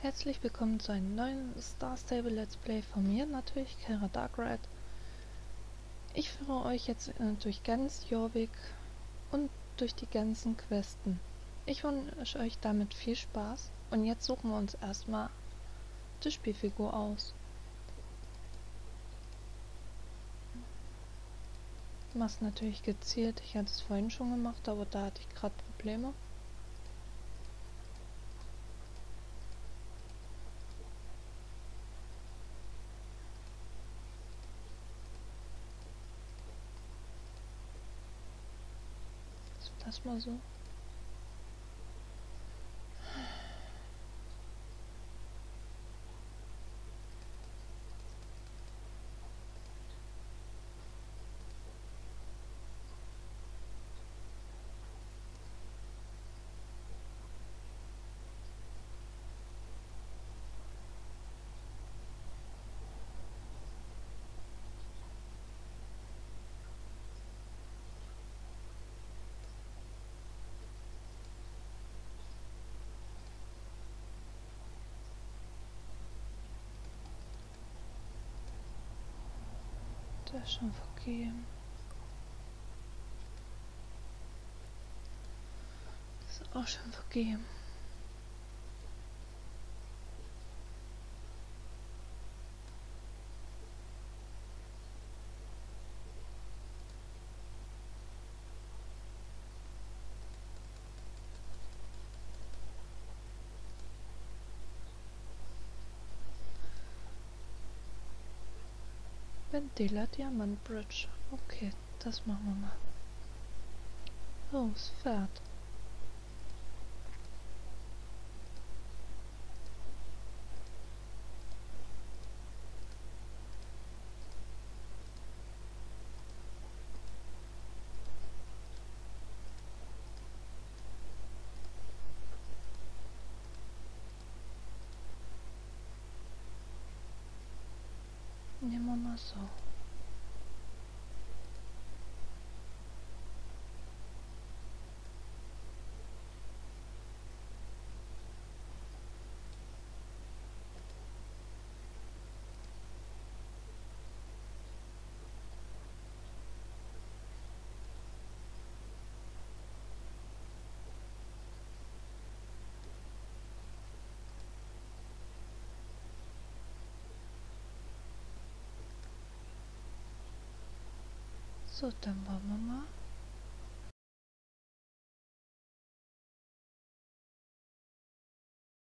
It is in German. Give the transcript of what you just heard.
Herzlich willkommen zu einem neuen Star Stable Let's Play von mir, natürlich Kara Darkrat. Ich führe euch jetzt äh, durch ganz Jorvik und durch die ganzen Questen. Ich wünsche euch damit viel Spaß und jetzt suchen wir uns erstmal die Spielfigur aus. Es natürlich gezielt, ich hatte es vorhin schon gemacht, aber da hatte ich gerade Probleme. Das mal so. Das ist schon vergeben. Das ist auch schon vergeben. Vendela Diamant Bridge. Okay, das machen wir mal. Oh, es fährt. Nehmen wir mal so. So, dann wollen wir mal.